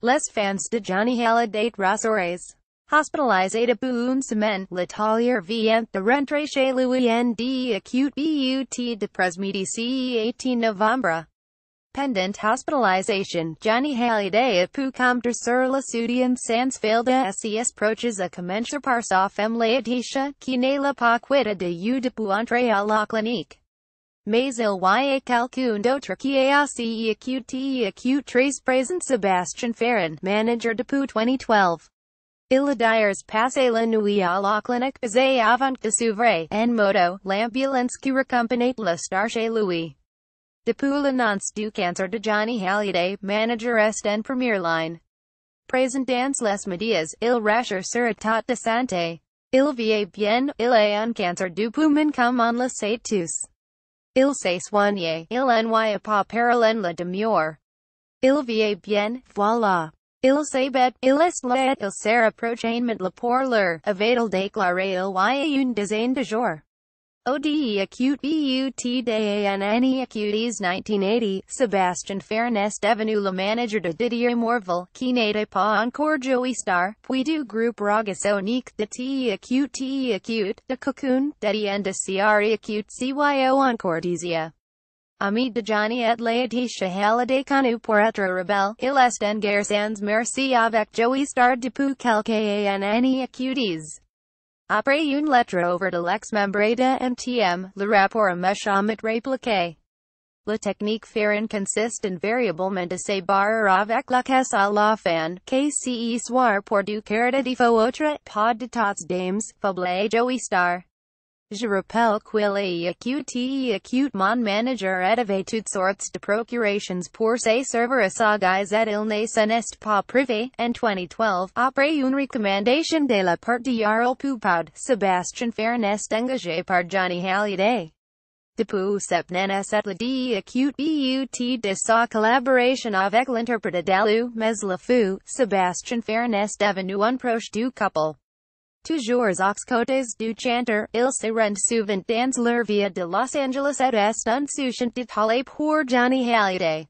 Les fans de Johnny Hallyday Rosores. Hospitalisé depuis une semaine, l'Italier vient de rentrer chez lui en acute but de midi 18 novembre. Pendant hospitalisation, Johnny Hallyday a pu compter sur la fail de ses proches à commencer par sa femme Laetitia, qui n'est pas quitte de you depuis entrer à la clinique. Mais il y a quelqu'un d'autre qui est aussi acute acute très présent Sébastien Farran, manager depuis 2012. Il a d'ailleurs passé la nuit à la clinique et avant de s'ouvrir en moto, l'ambulance qui raccompagnait la star chez lui. Depuis l'annonce du cancer de Johnny Hallyday, manager est en première ligne. Présent dans les médias, il rassure sur état de santé. Il vit bien, il a un cancer du poumon comme on le sait tous. Il s'est soigné, il n'y pas parallèle la demeure. Il vit bien, voilà. Il s'est bet, il est là, il sera prochainement la pour avait-il déclaré il y a une dizaine de jours. ODE acute BUT DANNE Acuities 1980, Sébastien Farran est devenu le manager de Didier Morville, qui n'était pas encore JoeyStarr, puis du groupe Raggasonic de T acute T acute, de Cocoon, d'Etienne de CR acute CYO encore Dizia. Ami de Johnny et Laetitia Hallyday connu pour être rebelle, il est en guerre sans merci avec JoeyStarr depuis quelques années acuities. Après une lettre over de l'ex-membre de NTM, le rapport à méchamment répliqué. La technique Farran consiste invariablement de se barrer avec la caisse à la fin, KCE soir pour du carré de faux autre, pas de tots dames, faible JoeyStarr. Je rappelle qu'il est acute acute mon manager et avait toutes sortes de procurations pour se servir à guise et il ne s'en est pas privé. En 2012, après une recommandation de la part de Jarl Pupad, Sébastien Farran est engagé par Johnny Hallyday. Depuis septembre c'est la de acute but de sa collaboration avec l'interprète d'Alu, mais le fou, Sébastien Farran est devenu un proche du couple. Toujours aux côtés du chanteur, il se rend souvent dans leur via de Los Angeles et est un de pour Johnny Hallyday.